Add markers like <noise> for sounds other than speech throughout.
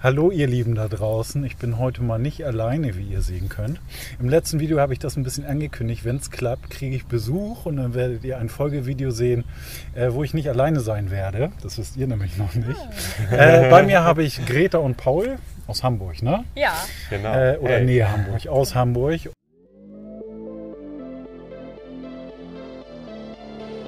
Hallo ihr Lieben da draußen, ich bin heute mal nicht alleine, wie ihr sehen könnt. Im letzten Video habe ich das ein bisschen angekündigt, wenn es klappt, kriege ich Besuch und dann werdet ihr ein Folgevideo sehen, äh, wo ich nicht alleine sein werde. Das wisst ihr nämlich noch nicht. Äh, bei <laughs> mir habe ich Greta und Paul aus Hamburg, ne? Ja. Genau. Äh, oder Hey. Nähe Hamburg, aus Hamburg.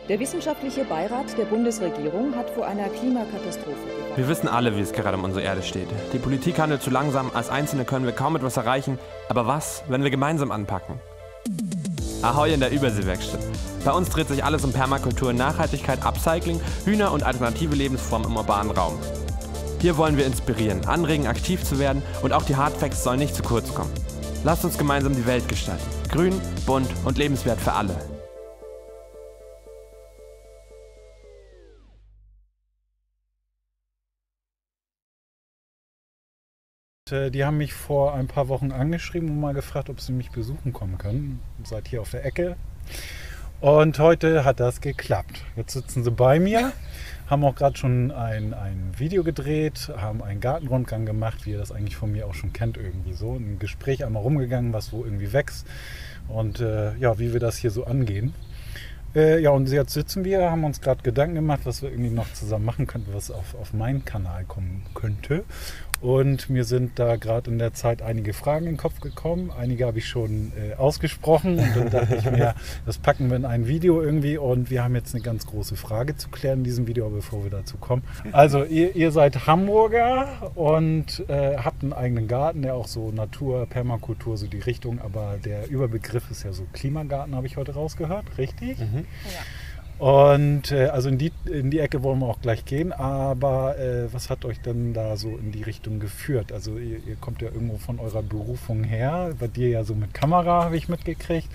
Der wissenschaftliche Beirat der Bundesregierung hat vor einer Klimakatastrophe. Wir wissen alle, wie es gerade um unsere Erde steht. Die Politik handelt zu langsam, als Einzelne können wir kaum etwas erreichen. Aber was, wenn wir gemeinsam anpacken? Ahoi in der Überseewerkstatt. Bei uns dreht sich alles um Permakultur, Nachhaltigkeit, Upcycling, Hühner und alternative Lebensformen im urbanen Raum. Hier wollen wir inspirieren, anregen, aktiv zu werden und auch die Hardfacts sollen nicht zu kurz kommen. Lasst uns gemeinsam die Welt gestalten. Grün, bunt und lebenswert für alle. Äh, Die haben mich vor ein paar Wochen angeschrieben und mal gefragt, ob sie mich besuchen kommen können. Seid hier auf der Ecke. Und heute hat das geklappt. Jetzt sitzen sie bei mir, haben auch gerade schon ein, ein Video gedreht, haben einen Gartenrundgang gemacht, wie ihr das eigentlich von mir auch schon kennt, irgendwie so. Ein Gespräch einmal rumgegangen, was wo irgendwie wächst und äh, ja, wie wir das hier so angehen. Äh, ja, und jetzt sitzen wir, haben uns gerade Gedanken gemacht, was wir irgendwie noch zusammen machen könnten, was auf, auf meinen Kanal kommen könnte. Und mir sind da gerade in der Zeit einige Fragen in den Kopf gekommen. Einige habe ich schon äh, ausgesprochen und dann dachte ich mir, <laughs> das packen wir in ein Video irgendwie. Und wir haben jetzt eine ganz große Frage zu klären in diesem Video, aber bevor wir dazu kommen. Also, ihr, ihr seid Hamburger und äh, habt einen eigenen Garten, der auch so Natur, Permakultur, so die Richtung, aber der Überbegriff ist ja so Klimagarten, habe ich heute rausgehört, richtig? Mhm. Und äh, also in die, in die Ecke wollen wir auch gleich gehen, aber äh, was hat euch denn da so in die Richtung geführt? Also ihr, ihr kommt ja irgendwo von eurer Berufung her, bei dir ja so mit Kamera habe ich mitgekriegt.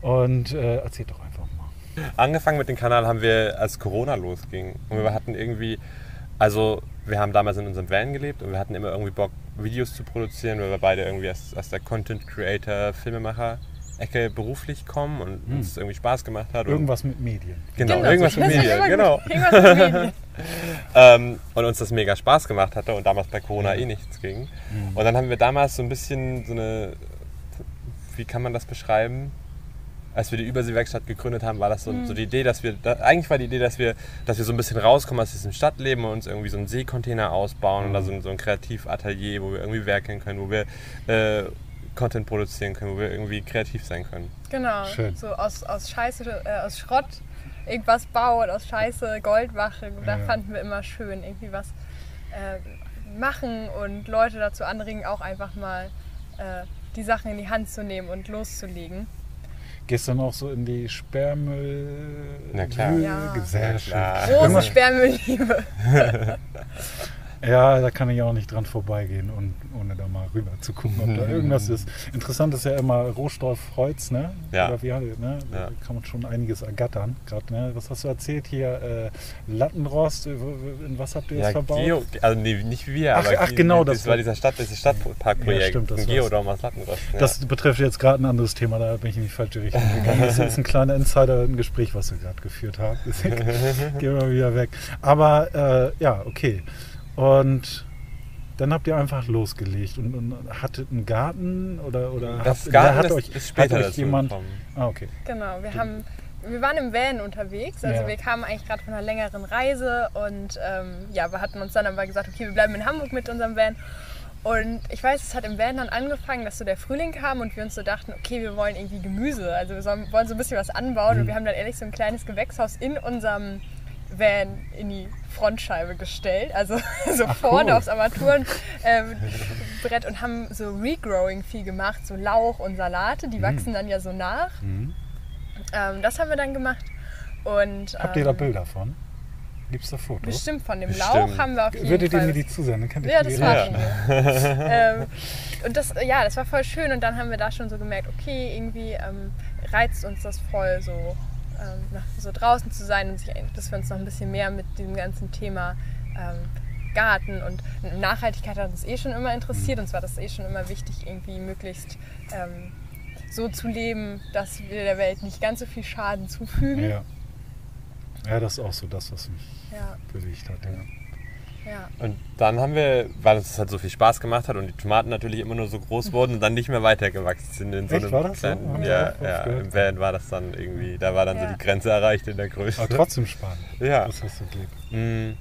Und äh, erzählt doch einfach mal. Angefangen mit dem Kanal haben wir, als Corona losging. Und wir hatten irgendwie, also wir haben damals in unserem Van gelebt und wir hatten immer irgendwie Bock, Videos zu produzieren, weil wir beide irgendwie aus, aus der Content Creator, Filmemacher Ecke beruflich kommen und Hm. uns irgendwie Spaß gemacht hat. Und, Irgendwas mit Medien. genau, Genau, irgendwas mit das ist Medien, genau. Irgendwas mit Medien. <laughs> Ähm, und uns das mega Spaß gemacht hatte und damals bei Corona Mhm. eh nichts ging. Und dann haben wir damals so ein bisschen so eine, wie kann man das beschreiben? Als wir die Überseewerkstatt gegründet haben, war das so, so die Idee, dass wir, da, eigentlich war die Idee, dass wir, dass wir so ein bisschen rauskommen aus diesem Stadtleben und uns irgendwie so einen Seekontainer ausbauen und da so, ein- so ein Kreativatelier, wo wir irgendwie werkeln können, wo wir äh, Content produzieren können, wo wir irgendwie kreativ sein können. Genau. Schön. So aus, aus Scheiße, äh, aus Schrott irgendwas bauen, aus Scheiße Gold machen. Da Ja. fanden wir immer schön, irgendwie was äh, machen und Leute dazu anregen, auch einfach mal äh, die Sachen in die Hand zu nehmen und loszulegen. Gehst du dann auch so in die Sperrmüll? Na klar. Ja. Sehr schön. Große Sperrmüllliebe. <laughs> Ja, da kann ich auch nicht dran vorbeigehen, und, ohne da mal rüber zu gucken, ob da irgendwas ist. Interessant ist ja immer Rohstoffholz, ne? Ja. Oder wie, ne? Da Ja. kann man schon einiges ergattern. Gerade, ne? Was hast du erzählt hier? Äh, Lattenrost, äh, in was habt ihr das Ja, verbaut? Geo, also nee, nicht wir, Ach, aber ach, Ge- genau, das, das war dieser Stadt, dieses Stadtparkprojekt, Ja, stimmt, das. Geodom aus Lattenrost. Ja. Das betrifft jetzt gerade ein anderes Thema, da bin ich in die falsche Richtung <laughs> gegangen. Das ist ein kleiner Insider, ein Gespräch, was wir gerade geführt haben. <laughs> Gehen wir wieder weg. Aber äh, ja, okay. Und dann habt ihr einfach losgelegt und, und hattet einen Garten oder, oder das habt, Garten hat ist, euch, ist später hat euch jemand. gekommen. Ah, okay. Genau, wir haben, wir waren im Van unterwegs, also Ja. wir kamen eigentlich gerade von einer längeren Reise und ähm, ja, wir hatten uns dann aber gesagt, okay, wir bleiben in Hamburg mit unserem Van. Und ich weiß, es hat im Van dann angefangen, dass so der Frühling kam und wir uns so dachten, okay, wir wollen irgendwie Gemüse, also wir sollen, wollen so ein bisschen was anbauen Mhm. und wir haben dann ehrlich so ein kleines Gewächshaus in unserem Van in die Frontscheibe gestellt, also <laughs> so Ach, vorne cool. aufs Armaturenbrett ähm, <laughs> Brett und haben so Regrowing viel gemacht, so Lauch und Salate, die wachsen dann ja so nach. Mhm. Ähm, das haben wir dann gemacht. Und, Habt ihr da ähm, Bilder von? Gibt es da Fotos? Bestimmt von dem Bestimmt. Lauch haben wir auf jeden Würdet ihr Fall. mir die zusenden? Kann ich ja, die das war <laughs> ähm, Und das, ja, das war voll schön. Und dann haben wir da schon so gemerkt, okay, irgendwie ähm, reizt uns das voll, so, ähm, so draußen zu sein und sich, dass wir uns noch ein bisschen mehr mit diesem ganzen Thema ähm, Garten und Nachhaltigkeit hat uns eh schon immer Mhm. interessiert. Uns war das eh schon immer wichtig, irgendwie möglichst ähm, so zu leben, dass wir der Welt nicht ganz so viel Schaden zufügen. Ja. ja, das ist auch so das, was mich Ja. bewegt hat. Ja. Ja. Und dann haben wir, weil uns das halt so viel Spaß gemacht hat und die Tomaten natürlich immer nur so groß wurden und dann nicht mehr weitergewachsen sind in so Echt, einem war das so? kleinen, wir ja, ja, gehört. im Van war das dann irgendwie, da war dann Ja. so die Grenze erreicht in der Größe. Aber trotzdem spannend, Ja. was das so gibt. Mm.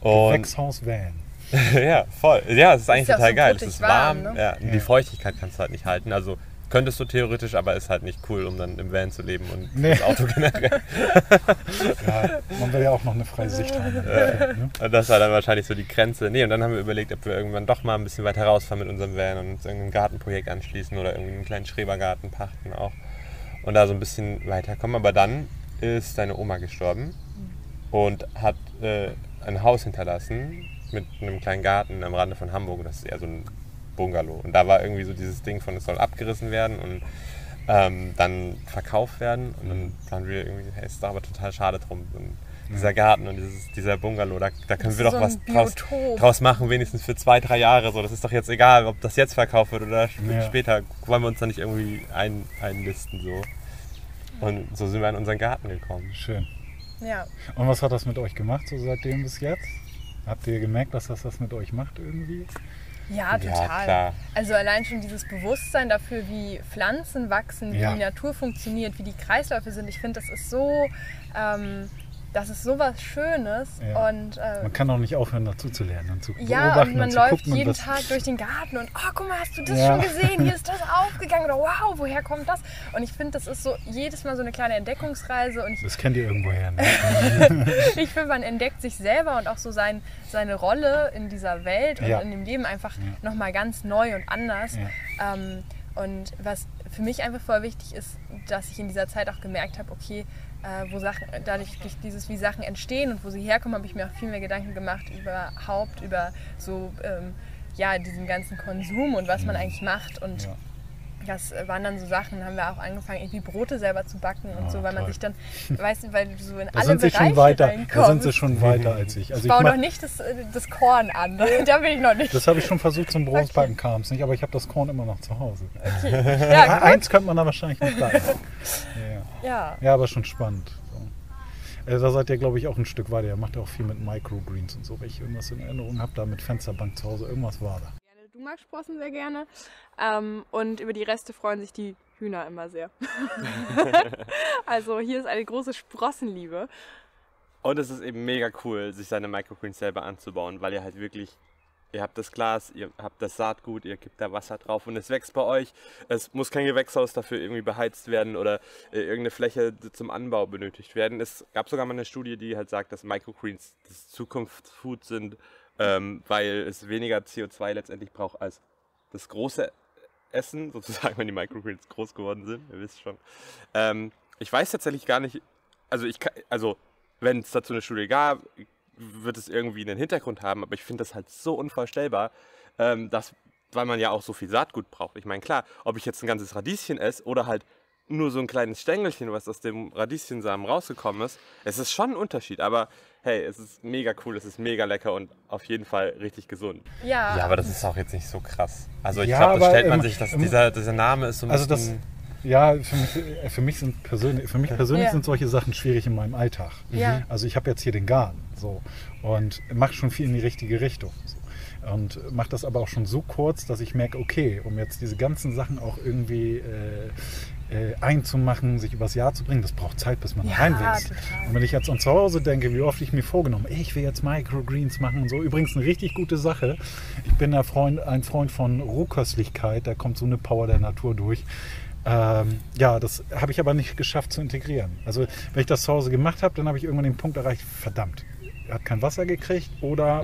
Und Gewächshaus Van. <laughs> ja, voll. Ja, es ist eigentlich ja auch total so geil. Es ist warm. warm, ne? ja, und Die Ja. Feuchtigkeit kannst du halt nicht halten. Also könntest du theoretisch, aber ist halt nicht cool, um dann im Van zu leben und Nee. das Auto generell. <laughs> Ja, man will ja auch noch eine freie Sicht haben. Ne? Und das war dann wahrscheinlich so die Grenze. Nee, und dann haben wir überlegt, ob wir irgendwann doch mal ein bisschen weiter rausfahren mit unserem Van und uns irgendein Gartenprojekt anschließen oder irgendwie einen kleinen Schrebergarten pachten auch. Und da so ein bisschen weiterkommen. Aber dann ist deine Oma gestorben und hat äh, ein Haus hinterlassen mit einem kleinen Garten am Rande von Hamburg. Das ist eher so ein Bungalow. Und da war irgendwie so dieses Ding von, es soll abgerissen werden und ähm, dann verkauft werden. Und dann waren wir irgendwie, hey, ist doch aber total schade drum. Und dieser Garten und dieses, dieser Bungalow, da, da können wir doch so was draus, draus machen, wenigstens für zwei, drei Jahre. So, das ist doch jetzt egal, ob das jetzt verkauft wird oder sp- Ja. später. Wollen wir uns da nicht irgendwie ein, einlisten. So. Und so sind wir in unseren Garten gekommen. Schön. Ja. Und was hat das mit euch gemacht, so seitdem bis jetzt? Habt ihr gemerkt, dass das was mit euch macht irgendwie? Ja, Ja, total. klar. Also allein schon dieses Bewusstsein dafür, wie Pflanzen wachsen, wie Ja. die Natur funktioniert, wie die Kreisläufe sind. Ich finde, das ist so, ähm, das ist so was Schönes. Ja. Und äh, Man kann auch nicht aufhören, dazu zu lernen und zu ja, beobachten und man und zu läuft gucken. jeden Tag durch den Garten und oh, guck mal, hast du das Ja. schon gesehen? Hier ist <laughs> das aufgegangen oder wow, woher kommt das? Und ich finde, das ist so jedes Mal so eine kleine Entdeckungsreise und ich Das kennt ihr irgendwoher. Ne? <laughs> ich finde, man entdeckt sich selber und auch so sein, seine Rolle in dieser Welt und Ja. in dem Leben einfach Ja. nochmal ganz neu und anders. Ja. Ähm, und was für mich einfach voll wichtig ist, dass ich in dieser Zeit auch gemerkt habe, okay, äh, wo Sachen, dadurch durch dieses, wie Sachen entstehen und wo sie herkommen, habe ich mir auch viel mehr Gedanken gemacht überhaupt über so ähm, ja diesen ganzen Konsum und was man eigentlich macht und Mhm. Ja. Das waren dann so Sachen, haben wir auch angefangen, irgendwie Brote selber zu backen und Ah, so, weil man toll. sich dann, <laughs> weißt du, weil du so in Da alle sind sie Bereiche schon weiter. Da sind sie schon weiter als ich. Also Ich baue ich noch nicht das, äh, das Korn an. <laughs> Da bin ich noch nicht. das habe ich schon versucht zum Brotbacken, kam es nicht, aber ich habe das Korn immer noch zu Hause. <laughs> Ja, gut. Eins könnte man da wahrscheinlich nicht bleiben. Ja. ja. ja, aber schon spannend. So. Äh, Da seid ihr, glaube ich, auch ein Stück weiter. Ihr macht ja auch viel mit Microgreens und so. Wenn ich irgendwas in Erinnerung habe, da mit Fensterbank zu Hause, irgendwas war da. Gerne. Du magst Sprossen sehr gerne. Ähm, und über die Reste freuen sich die Hühner immer sehr. <laughs> <laughs> also hier ist eine große Sprossenliebe. Und es ist eben mega cool, sich seine Microgreens selber anzubauen, weil ihr halt wirklich, ihr habt das Glas, ihr habt das Saatgut, ihr gebt da Wasser drauf und es wächst bei euch. Es muss kein Gewächshaus dafür irgendwie beheizt werden oder äh, irgendeine Fläche zum Anbau benötigt werden. Es gab sogar mal eine Studie, die halt sagt, dass Microgreens das Zukunftsfood sind, ähm, weil es weniger CO2 letztendlich braucht als das große Essen, <laughs> sozusagen, wenn die Microgreens groß geworden sind, ihr wisst schon. Ähm, ich weiß tatsächlich gar nicht, also ich also wenn es dazu eine Studie gab, wird es irgendwie einen Hintergrund haben, aber ich finde das halt so unvorstellbar, ähm, dass, weil man ja auch so viel Saatgut braucht. Ich meine, klar, ob ich jetzt ein ganzes Radieschen esse oder halt nur so ein kleines Stängelchen, was aus dem Radieschensamen rausgekommen ist, es ist schon ein Unterschied, aber hey, es ist mega cool, es ist mega lecker und auf jeden Fall richtig gesund. Ja, Ja, aber das ist auch jetzt nicht so krass. Also ich Ja, glaube, das stellt man sich, dass dieser, dieser Name ist so ein Also das, bisschen... ja, für mich, äh, für mich sind persönlich, für mich persönlich Ja. sind solche Sachen schwierig in meinem Alltag. Ja. Also ich habe jetzt hier den Garten so und mache schon viel in die richtige Richtung. So. Und mache das aber auch schon so kurz, dass ich merke, okay, um jetzt diese ganzen Sachen auch irgendwie äh, äh, einzumachen, sich übers Jahr zu bringen, das braucht Zeit, bis man Ja, reinwächst. total. Und wenn ich jetzt an zu Hause denke, wie oft ich mir vorgenommen, ey, ich will jetzt Microgreens machen und so. Übrigens eine richtig gute Sache. Ich bin ein Freund, ein Freund von Rohköstlichkeit, da kommt so eine Power der Natur durch. Ähm, ja, das habe ich aber nicht geschafft zu integrieren. Also wenn ich das zu Hause gemacht habe, dann habe ich irgendwann den Punkt erreicht, verdammt, er hat kein Wasser gekriegt oder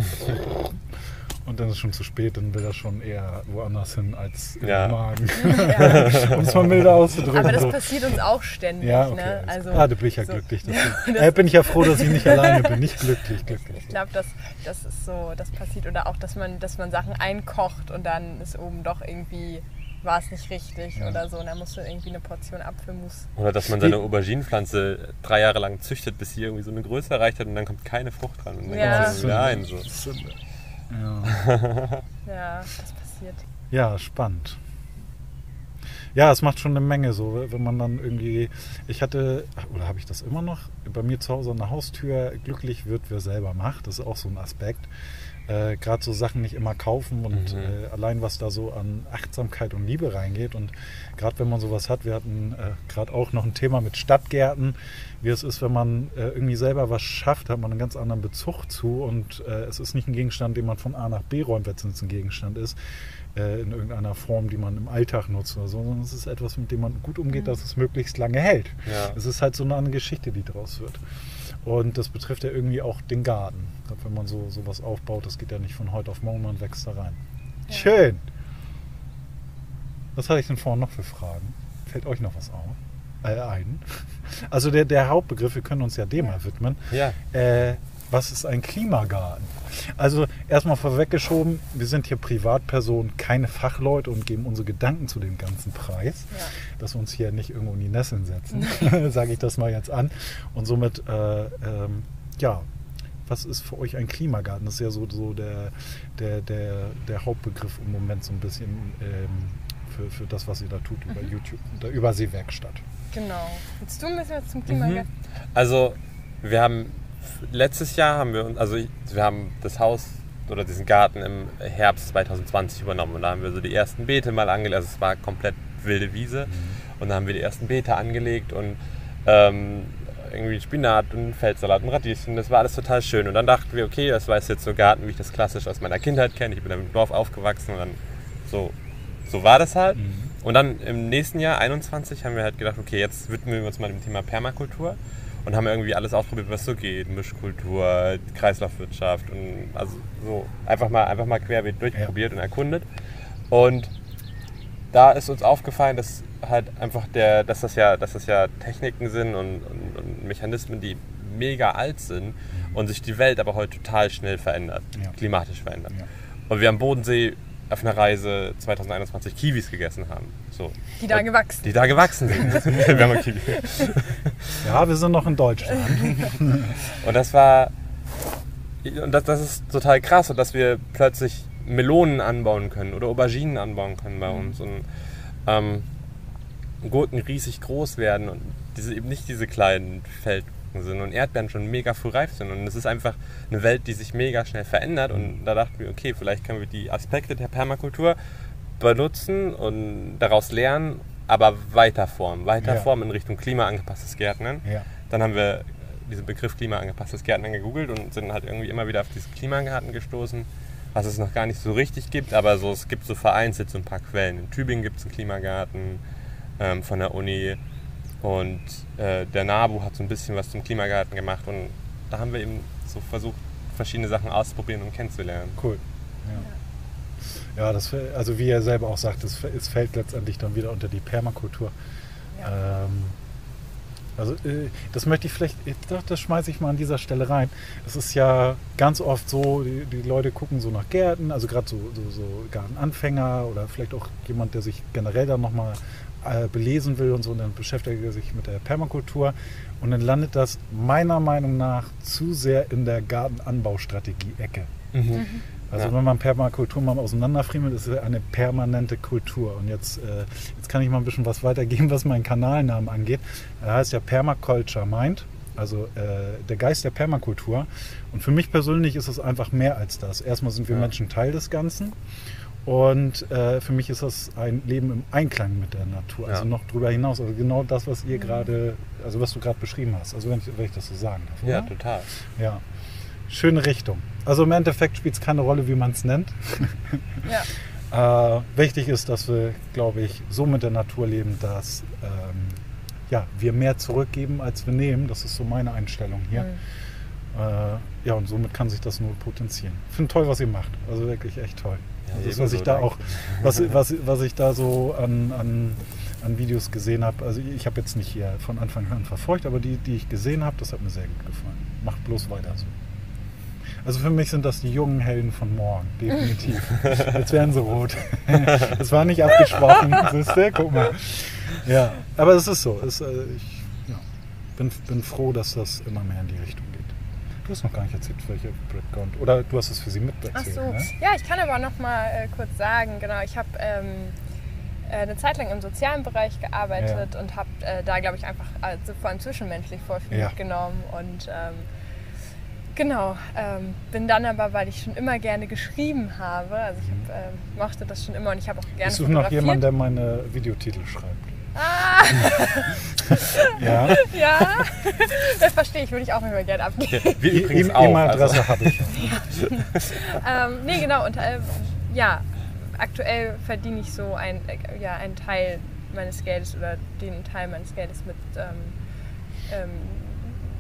<laughs> und dann ist es schon zu spät, dann will er schon eher woanders hin als im Ja. Magen. ja. <laughs> um es mal milder auszudrücken. Aber das passiert uns auch ständig. Ja, okay. ne? Also, ah, da bin ich ja so- glücklich. <laughs> Das, äh, bin ich ja froh, dass ich nicht alleine bin. Nicht glücklich, glücklich. Ich glaube, das, das ist so, das passiert. Oder auch, dass man, dass man Sachen einkocht und dann ist oben doch irgendwie, war es nicht richtig oder so. Und dann musst du irgendwie eine Portion Apfelmus. Oder dass man seine Auberginenpflanze drei Jahre lang züchtet, bis sie irgendwie so eine Größe erreicht hat und dann kommt keine Frucht dran. Und dann Ja. ein. So. Ja. <laughs> Ja, das passiert. ja, spannend. Ja, es macht schon eine Menge so, wenn man dann irgendwie, ich hatte, oder habe ich das immer noch, bei mir zu Hause an der Haustür, glücklich wird, wer selber macht, das ist auch so ein Aspekt. Äh, gerade so Sachen nicht immer kaufen und Mhm. äh, allein was da so an Achtsamkeit und Liebe reingeht. Und gerade wenn man sowas hat, wir hatten äh, gerade auch noch ein Thema mit Stadtgärten, wie es ist, wenn man äh, irgendwie selber was schafft, hat man einen ganz anderen Bezug zu und äh, es ist nicht ein Gegenstand, den man von A nach B räumt, wenn es ein Gegenstand ist, äh, in irgendeiner Form, die man im Alltag nutzt oder so, sondern es ist etwas, mit dem man gut umgeht, dass es möglichst lange hält. Ja. Es ist halt so eine andere Geschichte, die draus wird. Und das betrifft ja irgendwie auch den Garten. Gerade wenn man so sowas aufbaut, das geht ja nicht von heute auf morgen, man wächst da rein. Schön. Was hatte ich denn vorhin noch für Fragen? Fällt euch noch was auf? Äh, ein? <laughs> Also der, der Hauptbegriff, wir können uns ja dem mal widmen. Ja. Äh, was ist ein Klimagarten? Also erstmal vorweggeschoben, wir sind hier Privatpersonen, keine Fachleute und geben unsere Gedanken zu dem ganzen Preis, Ja. dass wir uns hier nicht irgendwo in die Nesseln setzen, <laughs> sage ich das mal jetzt an. Und somit, äh, ähm, ja, was ist für euch ein Klimagarten? Das ist ja so, so der, der, der, der Hauptbegriff im Moment so ein bisschen ähm, für, für das, was ihr da tut über YouTube, der Überseewerkstatt. Genau. Willst du ein bisschen was zum Mhm. Klima Also wir haben letztes Jahr haben wir also wir haben das Haus oder diesen Garten im Herbst 2020 übernommen und da haben wir so die ersten Beete mal angelegt. Also es war komplett wilde Wiese und da haben wir die ersten Beete angelegt und ähm, irgendwie Spinat und Feldsalat und Radieschen. Das war alles total schön und dann dachten wir, okay, das war jetzt so Garten, wie ich das klassisch aus meiner Kindheit kenne. Ich bin im Dorf aufgewachsen und dann so so war das halt. Und dann im nächsten Jahr, 21, haben wir halt gedacht, okay, jetzt widmen wir uns mal dem Thema Permakultur und haben irgendwie alles ausprobiert, was so geht. Mischkultur, Kreislaufwirtschaft und also so einfach mal, einfach mal querbeet durchprobiert und erkundet. Und da ist uns aufgefallen, dass halt einfach der, dass das ja, dass das ja Techniken sind und, und, und Mechanismen, die mega alt sind und sich die Welt aber heute total schnell verändert, Ja. klimatisch verändert. Ja. Und wir am Bodensee auf einer Reise 2021 Kiwis gegessen haben. So. Die da gewachsen Die da gewachsen sind. <laughs> <laughs> wir haben Kiwi. Ja, wir sind noch in Deutschland. <laughs> Und das war. Und das, das ist total krass, und dass wir plötzlich Melonen anbauen können oder Auberginen anbauen können bei uns. Und ähm, Gurken riesig groß werden und diese, eben nicht diese kleinen Feldgurken sind und Erdbeeren schon mega früh reif sind. Und es ist einfach eine Welt, die sich mega schnell verändert. Und da dachten wir, okay, vielleicht können wir die Aspekte der Permakultur benutzen und daraus lernen, aber weiter formen. Weiter Ja. formen in Richtung klimaangepasstes Gärtnern. Ja. Dann haben wir diesen Begriff klimaangepasstes Gärtnern gegoogelt und sind halt irgendwie immer wieder auf diesen Klimagarten gestoßen, was es noch gar nicht so richtig gibt, aber so, es gibt so vereinzelt so ein paar Quellen. In Tübingen gibt es einen Klimagarten ähm, von der Uni und äh, der NABU hat so ein bisschen was zum Klimagarten gemacht und da haben wir eben so versucht, verschiedene Sachen auszuprobieren und kennenzulernen. Cool. Ja, ja das, also wie er selber auch sagt, es, es fällt letztendlich dann wieder unter die Permakultur. Ähm, also äh, das möchte ich vielleicht, ich dachte, das schmeiße ich mal an dieser Stelle rein. Es ist ja ganz oft so, die, die Leute gucken so nach Gärten, also gerade so, so, so Gartenanfänger oder vielleicht auch jemand, der sich generell dann nochmal äh, belesen will und so, und dann beschäftigt er sich mit der Permakultur und dann landet das meiner Meinung nach zu sehr in der Gartenanbaustrategie-Ecke. Also Ja. wenn man Permakultur mal auseinanderfriemelt, ist es eine permanente Kultur. Und jetzt, äh, jetzt kann ich mal ein bisschen was weitergeben, was meinen Kanalnamen angeht. Er heißt ja Permaculture Mind, also äh, der Geist der Permakultur. Und für mich persönlich ist es einfach mehr als das. Erstmal sind wir Ja. Menschen Teil des Ganzen. Und äh, für mich ist das ein Leben im Einklang mit der Natur. Also Ja. noch darüber hinaus. Also genau das, was ihr gerade, also was du gerade beschrieben hast. Also wenn ich, wenn ich das so sagen darf. Ja, oder? total. Ja, schöne Richtung. Also im Endeffekt spielt es keine Rolle, wie man es nennt. Ja. <laughs> Äh, wichtig ist, dass wir, glaube ich, so mit der Natur leben, dass ähm, ja, wir mehr zurückgeben, als wir nehmen. Das ist so meine Einstellung hier. Äh, ja, und somit kann sich das nur potenzieren. Ich finde toll, was ihr macht. Also wirklich echt toll. Ja, das was ich da danke. auch, was, was, was ich da so an, an, an Videos gesehen habe. Also ich habe jetzt nicht hier von Anfang an verfolgt, aber die, die ich gesehen habe, das hat mir sehr gut gefallen. Macht bloß weiter so. Also für mich sind das die jungen Helden von morgen, definitiv. <laughs> Jetzt werden sie rot. <laughs> Das war nicht abgesprochen, <laughs> siehst du? Guck mal. Ja, aber es ist so. Es, äh, ich ja, bin, bin froh, dass das immer mehr in die Richtung geht. Du hast noch gar nicht erzählt, welche Background. Oder du hast es für sie mit Ach so. ne? Ja, ich kann aber noch mal äh, kurz sagen, genau, ich habe ähm, äh, eine Zeit lang im sozialen Bereich gearbeitet und habe äh, da, glaube ich, einfach also vor allem zwischenmenschlich voll viel Ja. mitgenommen und ähm, Genau, ähm, bin dann aber, weil ich schon immer gerne geschrieben habe, also ich hab, ähm, mochte das schon immer und ich habe auch gerne Ich suche noch jemanden, der meine Videotitel schreibt. Ah, Ja, ja, <laughs> das verstehe ich, würde ich auch immer gerne abgeben. Wir E- übrigens E- auch. E-Mail-Adresse Also, habe ich. <laughs> ähm, nee, genau, und äh, ja, aktuell verdiene ich so ein, äh, ja, einen Teil meines Geldes oder den Teil meines Geldes mit ähm, ähm,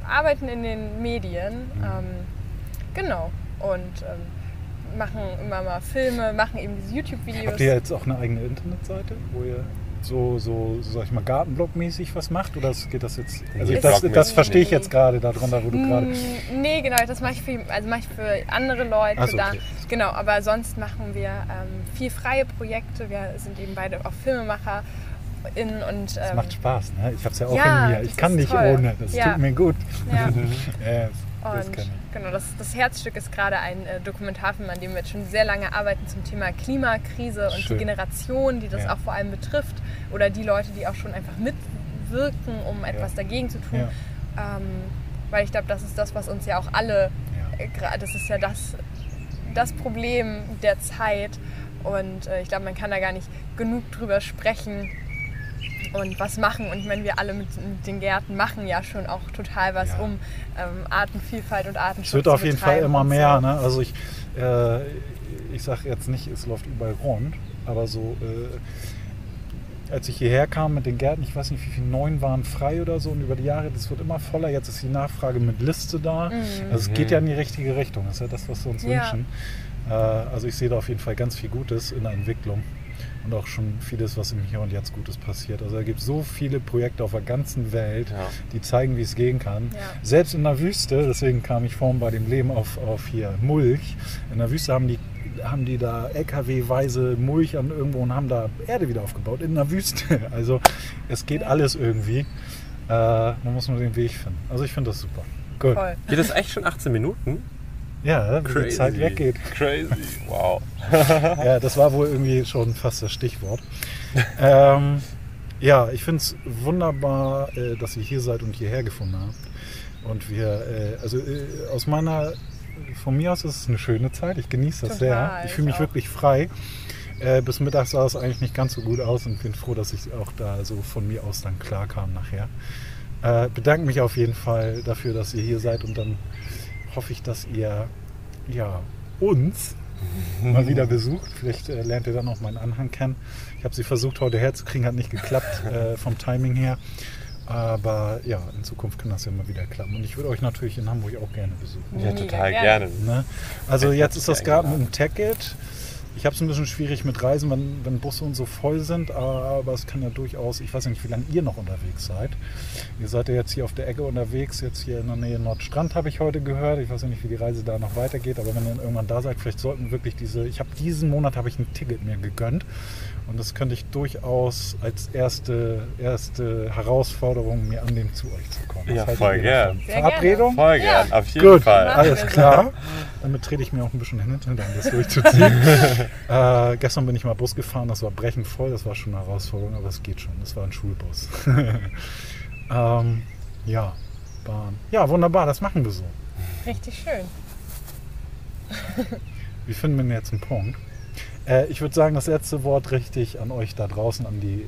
Arbeiten in den Medien. Ähm, genau, und ähm, machen immer mal Filme, machen eben diese YouTube-Videos. Habt ihr jetzt auch eine eigene Internetseite, wo ihr so, so, so sag ich mal, Gartenblog-mäßig was macht? Oder geht das jetzt. Also das, das verstehe ich jetzt gerade darunter, wo du gerade. Mm, Nee, genau, das mache ich für, also mache ich für andere Leute Ach so, da. okay. Genau, aber sonst machen wir ähm, viel freie Projekte. Wir sind eben beide auch Filmemacher in und Das ähm, macht Spaß, ne? Ich habe es ja auch ja, in mir. das Ich kann nicht toll. ohne. Das Ja. tut mir gut. ja. Ja, das <laughs> Und ich. genau, das, das Herzstück ist gerade ein äh, Dokumentarfilm, an dem wir jetzt schon sehr lange arbeiten zum Thema Klimakrise und Schön. die Generation, die das Ja. auch vor allem betrifft, oder die Leute, die auch schon einfach mitwirken, um etwas dagegen zu tun. Ja. Ähm, weil ich glaube, das ist das, was uns ja auch alle, Ja. äh, das ist ja das, das Problem der Zeit. Und äh, ich glaube, man kann da gar nicht genug drüber sprechen und was machen. Und ich meine, wir alle mit, mit den Gärten machen ja schon auch total was, Ja. um ähm, Artenvielfalt und Artenschutz Es wird auf jeden Fall immer mehr. So. Ne? Also ich, äh, ich sage jetzt nicht, es läuft überall rund, aber so, äh, als ich hierher kam mit den Gärten, ich weiß nicht, wie viele neun waren frei oder so und über die Jahre, das wird immer voller. Jetzt ist die Nachfrage mit Liste da. Also es geht ja in die richtige Richtung. Das ist ja das, was wir uns Mhm. Ja. wünschen. Äh, also ich sehe da auf jeden Fall ganz viel Gutes in der Entwicklung. Und auch schon vieles, was im Hier und Jetzt Gutes passiert. Also da gibt es so viele Projekte auf der ganzen Welt, Ja. die zeigen, wie es gehen kann. Ja. Selbst in der Wüste, deswegen kam ich vorhin bei dem Leben auf, auf hier Mulch. In der Wüste haben die, haben die da LKW-weise Mulch an irgendwo und haben da Erde wieder aufgebaut. In der Wüste. <laughs> Also es geht alles irgendwie. Äh, man muss nur den Weg finden. Also ich finde das super. Gut. Geht das echt schon 18 Minuten? Ja, wie die Zeit weggeht. Crazy. Wow. <laughs> Ja, das war wohl irgendwie schon fast das Stichwort. ähm, ja, ich finde es wunderbar, äh, dass ihr hier seid und hierher gefunden habt. Und wir, äh, also äh, aus meiner, von mir aus ist es eine schöne Zeit. Ich genieße das sehr. Total, Ich fühle mich ich auch. wirklich frei. Äh, bis Mittag sah es eigentlich nicht ganz so gut aus und bin froh, dass ich auch da so von mir aus dann klar kam nachher. Äh, bedanke mich auf jeden Fall dafür, dass ihr hier seid und dann hoffe ich, dass ihr ja, uns mal <laughs> wieder besucht. Vielleicht äh, lernt ihr dann auch meinen Anhang kennen. Ich habe sie versucht heute herzukriegen, hat nicht geklappt <laughs> äh, vom Timing her. Aber ja, in Zukunft kann das ja mal wieder klappen. Und ich würde euch natürlich in Hamburg auch gerne besuchen. Ja, total gerne. gerne. Ne? Also jetzt ist das gerade mit eingeladen. Ich habe es ein bisschen schwierig mit Reisen, wenn, wenn Busse und so voll sind, aber es kann ja durchaus, ich weiß ja nicht, wie lange ihr noch unterwegs seid. Ihr seid ja jetzt hier auf der Ecke unterwegs, jetzt hier in der Nähe Nordstrand habe ich heute gehört. Ich weiß ja nicht, wie die Reise da noch weitergeht, aber wenn ihr dann irgendwann da seid, vielleicht sollten wirklich diese, ich habe diesen Monat habe ich ein Ticket mir gegönnt und das könnte ich durchaus als erste, erste Herausforderung mir annehmen, zu euch zu kommen. Ja, voll gern. Verabredung? Voll Ja. gern, auf jeden Gut, Fall. alles klar. Damit trete ich mir auch ein bisschen hin, um das durchzuziehen. <laughs> äh, gestern bin ich mal Bus gefahren, das war brechend voll, das war schon eine Herausforderung, aber es geht schon. Das war ein Schulbus. <laughs> ähm, ja, Bahn. Ja, wunderbar, das machen wir so. Richtig schön. Wie finden wir denn jetzt einen Punkt? Äh, ich würde sagen, das letzte Wort richtig an euch da draußen, an die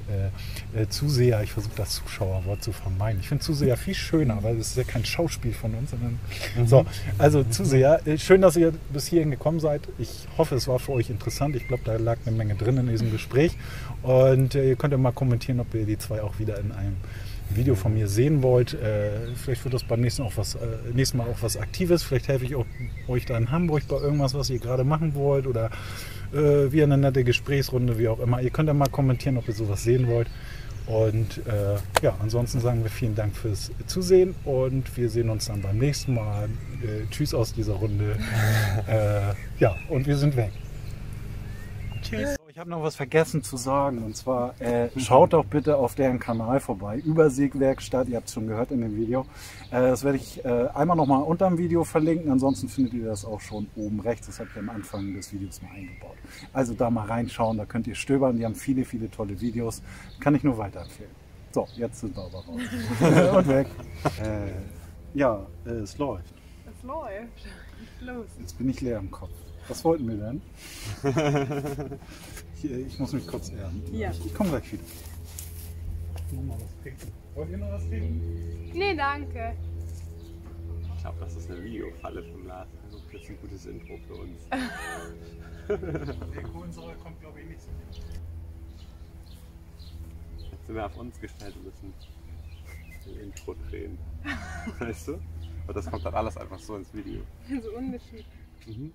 äh, äh, Zuseher. Ich versuche das Zuschauerwort zu vermeiden. Ich finde Zuseher viel schöner, weil es ist ja kein Schauspiel von uns. Sondern So, also Zuseher, äh, schön, dass ihr bis hierhin gekommen seid. Ich hoffe, es war für euch interessant. Ich glaube, da lag eine Menge drin in diesem Gespräch. Und äh, ihr könnt ja mal kommentieren, ob ihr die zwei auch wieder in einem Video von mir sehen wollt. Äh, vielleicht wird das beim nächsten, auch was, äh, nächsten Mal auch was Aktives. Vielleicht helfe ich auch euch da in Hamburg bei irgendwas, was ihr gerade machen wollt oder äh, wie eine nette Gesprächsrunde, wie auch immer. Ihr könnt ja mal kommentieren, ob ihr sowas sehen wollt. Und äh, ja, ansonsten sagen wir vielen Dank fürs Zusehen und wir sehen uns dann beim nächsten Mal. Äh, tschüss aus dieser Runde. <laughs> äh, ja, und wir sind weg. Tschüss. Ich habe noch was vergessen zu sagen und zwar äh, schaut doch bitte auf deren Kanal vorbei, Übersiegwerkstatt, ihr habt es schon gehört in dem Video. Äh, das werde ich äh, einmal nochmal unter dem Video verlinken, ansonsten findet ihr das auch schon oben rechts, das habe ich am Anfang des Videos mal eingebaut. Also da mal reinschauen, da könnt ihr stöbern, die haben viele, viele tolle Videos, kann ich nur weiterempfehlen. So, jetzt sind wir aber raus <laughs> und weg. Äh, ja, äh, es läuft. Es läuft. Los. Jetzt bin ich leer im Kopf. Was wollten wir denn? <laughs> Hier, ich muss mich kurz erden. Ja. Ich, ich komme gleich wieder. Ich muss mal was trinken. Wollt ihr noch was trinken? Nee, danke. Ich glaube, das ist eine Videofalle vom Lars. Also das ist ein gutes Intro für uns. <laughs> Der Kohlensäure kommt, glaube ich, nicht so. Jetzt sind wir auf uns gestellt und müssen ein Intro drehen. <laughs> Weißt du? Und das kommt dann alles einfach so ins Video. So ungeschickt. Mhm.